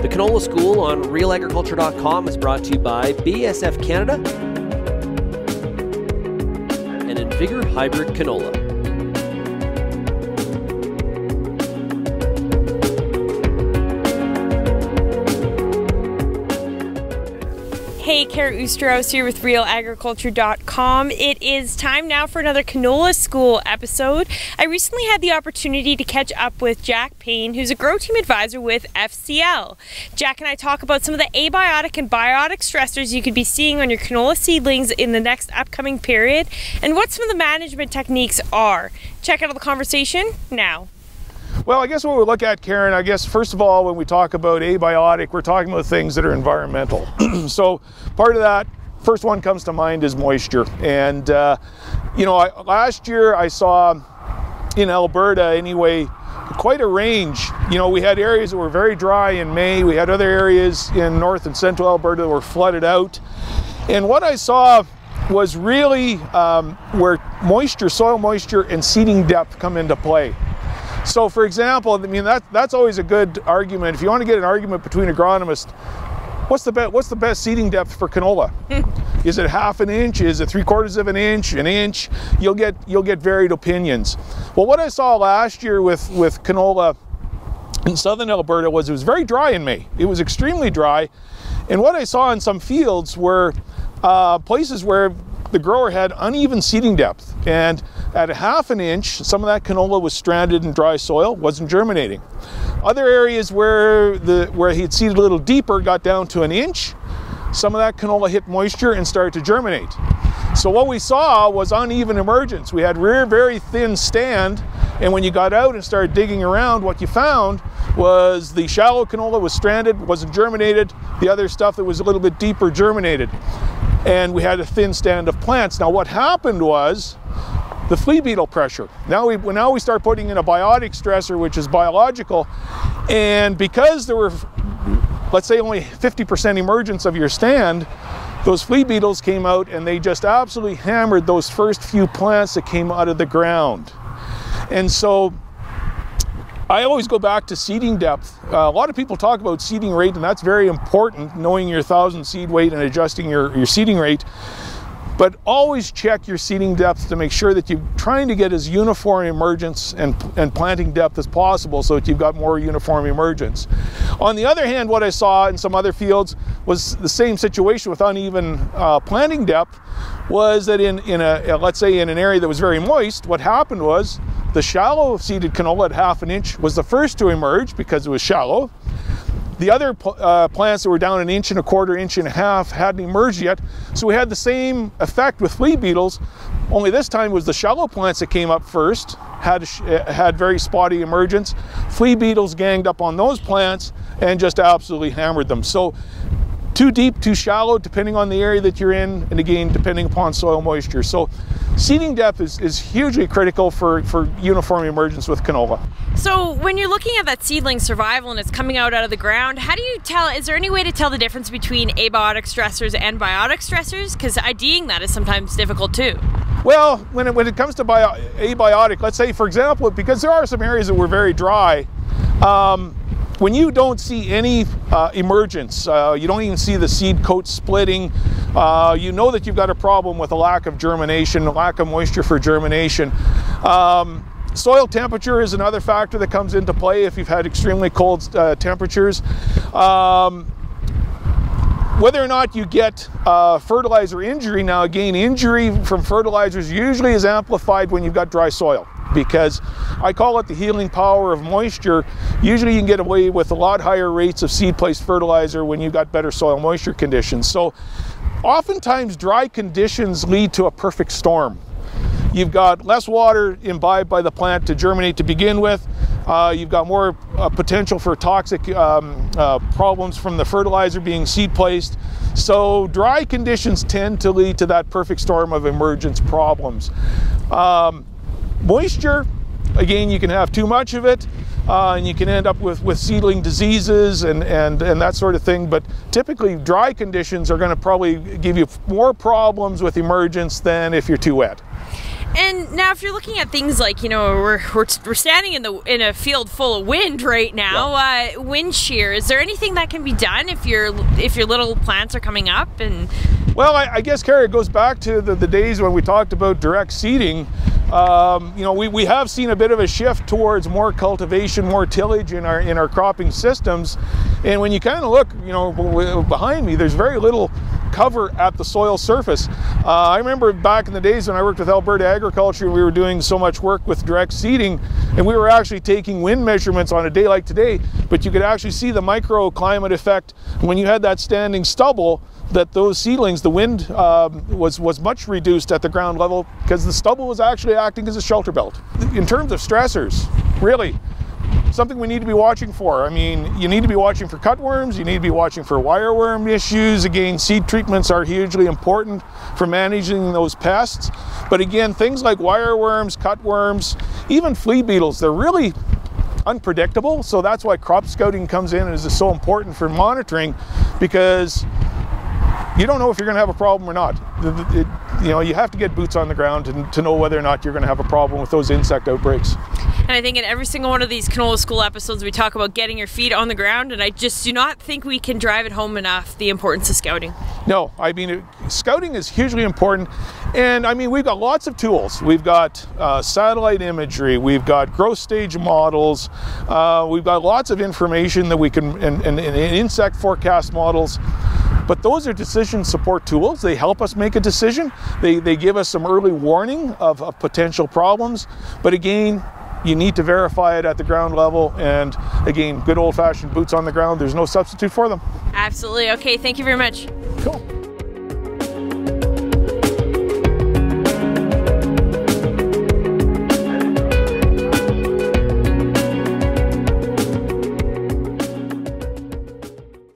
The Canola School on realagriculture.com is brought to you by BASF Canada and InVigor Hybrid Canola. Hey, Kara Oosterhuis here with RealAgriculture.com. It is time now for another Canola School episode. I recently had the opportunity to catch up with Jack Payne, who's a grow team advisor with FCL. Jack and I talk about some of the abiotic and biotic stressors you could be seeing on your canola seedlings in the next upcoming period and what some of the management techniques are. Check out the conversation now. Well, I guess what we look at, Karen, I guess first of all, when we talk about abiotic, we're talking about things that are environmental. so part of that, first one comes to mind is moisture. And, uh, you know, I, last year I saw in Alberta anyway, quite a range. You know, we had areas that were very dry in May. We had other areas in north and central Alberta that were flooded out. And what I saw was really um, where moisture, soil moisture, and seeding depth come into play. So for example, I mean, that, that's always a good argument. If you want to get an argument between agronomists, what's the, best, what's the best seeding depth for canola? Is it half an inch? Is it three quarters of an inch? An inch? You'll get, you'll get varied opinions. Well, what I saw last year with, with canola in southern Alberta was it was very dry in May. It was extremely dry. And what I saw in some fields were uh, places where the grower had uneven seeding depth. And at a half an inch, some of that canola was stranded in dry soil, wasn't germinating. Other areas where the where he'd seeded a little deeper got down to an inch. Some of that canola hit moisture and started to germinate. So what we saw was uneven emergence. We had rear very thin stand, and when you got out and started digging around, what you found was the shallow canola was stranded, wasn't germinated. The other stuff that was a little bit deeper germinated and we had a thin stand of plants. Now what happened was the flea beetle pressure. Now we, now we start putting in a biotic stressor, which is biological, and because there were, let's say only 50% emergence of your stand, those flea beetles came out and they just absolutely hammered those first few plants that came out of the ground. And so I always go back to seeding depth. Uh, a lot of people talk about seeding rate, and that's very important, knowing your thousand seed weight and adjusting your, your seeding rate. But always check your seeding depth to make sure that you're trying to get as uniform emergence and, and planting depth as possible so that you've got more uniform emergence. On the other hand, what I saw in some other fields was the same situation with uneven uh, planting depth was that in, in a, let's say in an area that was very moist, what happened was the shallow seeded canola at half an inch was the first to emerge because it was shallow. The other uh, plants that were down an inch and a quarter, inch and a half hadn't emerged yet. So we had the same effect with flea beetles, only this time was the shallow plants that came up first, had, uh, had very spotty emergence. Flea beetles ganged up on those plants and just absolutely hammered them. So too deep, too shallow, depending on the area that you're in, and again, depending upon soil moisture. So seeding depth is, is hugely critical for, for uniform emergence with canola. So when you're looking at that seedling survival and it's coming out out of the ground, how do you tell, is there any way to tell the difference between abiotic stressors and biotic stressors? Because IDing that is sometimes difficult too. Well, when it, when it comes to bio, abiotic, let's say for example, because there are some areas that were very dry, um, when you don't see any uh, emergence, uh, you don't even see the seed coat splitting, uh, you know that you've got a problem with a lack of germination, a lack of moisture for germination. Um, soil temperature is another factor that comes into play if you've had extremely cold uh, temperatures. Um, whether or not you get uh, fertilizer injury, now again, injury from fertilizers usually is amplified when you've got dry soil because I call it the healing power of moisture. Usually you can get away with a lot higher rates of seed placed fertilizer when you've got better soil moisture conditions. So oftentimes dry conditions lead to a perfect storm. You've got less water imbibed by the plant to germinate to begin with. Uh, you've got more uh, potential for toxic um, uh, problems from the fertilizer being seed placed. So dry conditions tend to lead to that perfect storm of emergence problems. Um, Moisture, again, you can have too much of it. uh, and you can end up with, with seedling diseases and, and, and that sort of thing. But typically, dry conditions are going to probably give you more problems with emergence than if you're too wet. And now, if you're looking at things like, you know, we're, we're, we're standing in the in a field full of wind right now, yeah. uh, wind shear. Is there anything that can be done if your if your little plants are coming up and? Well, I, I guess, Carrie, it goes back to the, the days when we talked about direct seeding. Um, you know, we, we have seen a bit of a shift towards more cultivation, more tillage in our in our cropping systems. And when you kind of look, you know, behind me, there's very little cover at the soil surface. Uh, I remember back in the days when I worked with Alberta Agriculture, we were doing so much work with direct seeding, and we were actually taking wind measurements on a day like today, but you could actually see the microclimate effect when you had that standing stubble that those seedlings, the wind um, was, was much reduced at the ground level because the stubble was actually acting as a shelter belt. In terms of stressors, really, something we need to be watching for. I mean, you need to be watching for cutworms, you need to be watching for wireworm issues. Again, seed treatments are hugely important for managing those pests. But again, things like wireworms, cutworms, even flea beetles, they're really unpredictable. So that's why crop scouting comes in and is so important for monitoring because you don't know if you're going to have a problem or not. It, you know, you have to get boots on the ground to, to know whether or not you're going to have a problem with those insect outbreaks. And I think in every single one of these canola school episodes, we talk about getting your feet on the ground, and I just do not think we can drive it home enough the importance of scouting. No, I mean, it, scouting is hugely important. And I mean, we've got lots of tools. We've got uh, satellite imagery, we've got growth stage models, uh, we've got lots of information that we can, and, and, and insect forecast models. But those are decision support tools. They help us make a decision. They, they give us some early warning of, of potential problems. But again, you need to verify it at the ground level. And again, good old fashioned boots on the ground, there's no substitute for them. Absolutely. Okay, thank you very much. Cool.